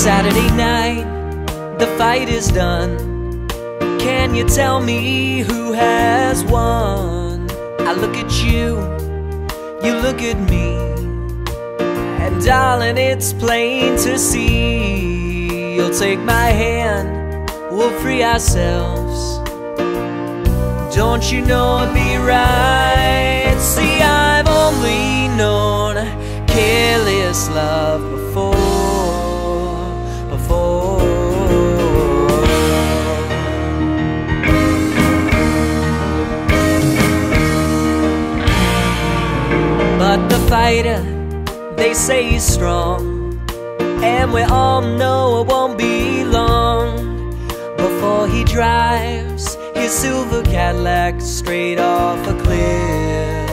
Saturday night, the fight is done. Can you tell me who has won? I look at you, you look at me. And darling, it's plain to see. You'll take my hand, we'll free ourselves. Don't you know it'd be right? See, I've only known careless love But the fighter, they say he's strong, and we all know it won't be long before he drives his silver Cadillac straight off a cliff.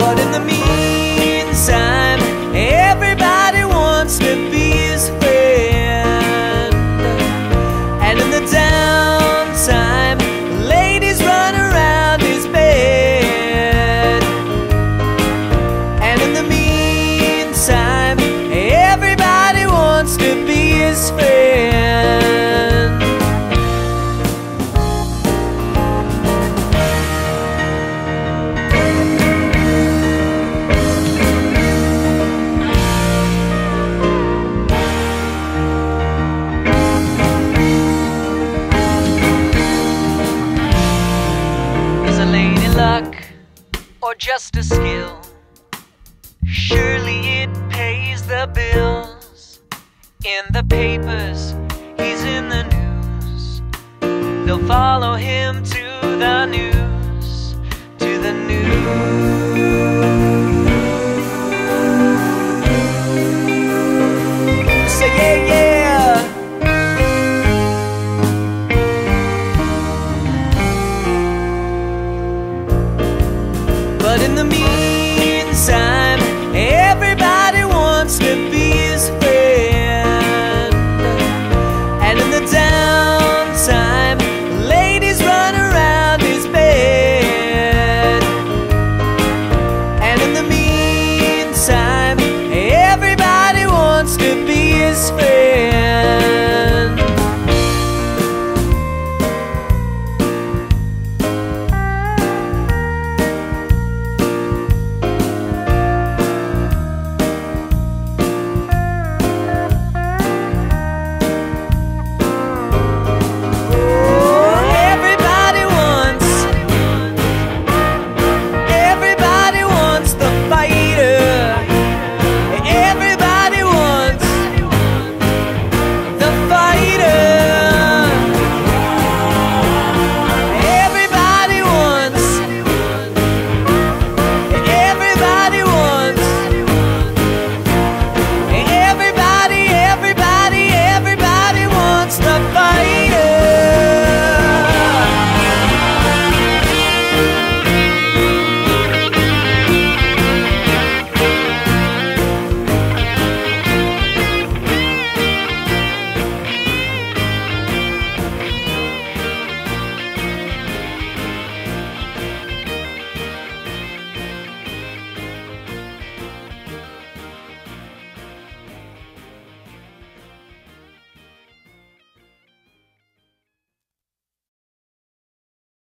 But in the meantime, everybody wants to luck or just a skill? Surely it pays the bills. In the papers, he's in the news. They'll follow him to the news, But in the meantime,